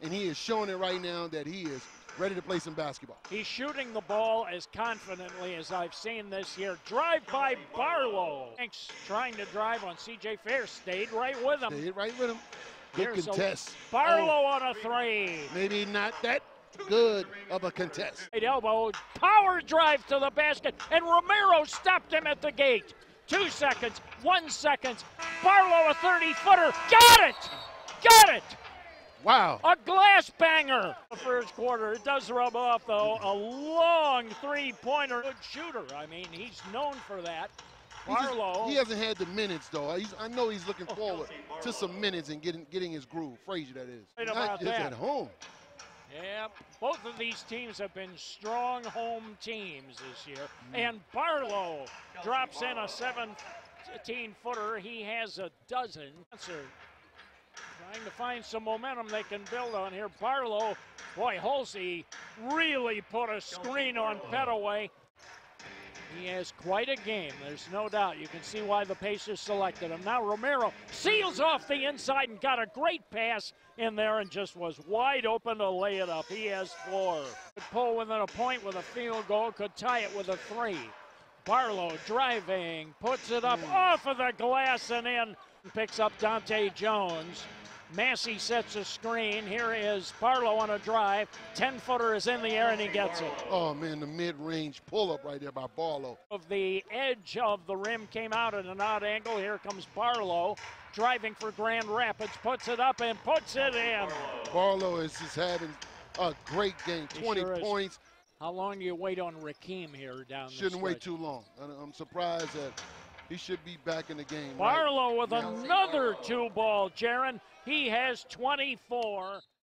and he is showing it right now that he is ready to play some basketball. He's shooting the ball as confidently as I've seen this year. Drive by Barlow. Thanks, trying to drive on CJ Fair. Stayed right with him. Stayed right with him. Good Here's contest. Barlow oh. on a three. Oh, maybe not that good of a contest. Right elbow, power drive to the basket, and Romero stopped him at the gate. Two seconds, one second. Barlow a 30 footer. Got it! Got it! Wow. A glass banger. The first quarter. It does rub off, though. A long three pointer. Good shooter. I mean, he's known for that. He just- Barlow. he hasn't had the minutes though. He's, I know he's looking forward to some minutes and getting getting his groove. Frazier, that is. Right Not about just that. at home. Yeah, both of these teams have been strong home teams this year. Mm-hmm. And Barlow drops in a 17 footer. He has a dozen. Answer. Trying to find some momentum they can build on here. Barlow, boy, Halsey really put a screen on Petaway. He has quite a game, there's no doubt. You can see why the Pacers selected him. Now Romero seals off the inside and got a great pass in there and just was wide open to lay it up. He has four. Could pull within a point with a field goal, could tie it with a three. Barlow driving, puts it up hmm. off of the glass and in. Picks up Dante Jones. Massey sets a screen. Here is Barlow on a drive. 10 footer is in the air and he gets it. Oh man, the mid-range pull-up right there by Barlow. of the edge of the rim came out at an odd angle. Here comes Barlow driving for Grand Rapids, puts it up and puts it in. Barlow is just having a great game. He 20 sure is. How long do you wait on Raheem here down the Shouldn't wait too long. I'm surprised that he should be back in the game. right Barlow with now. another two ball, Jaron. He has 24.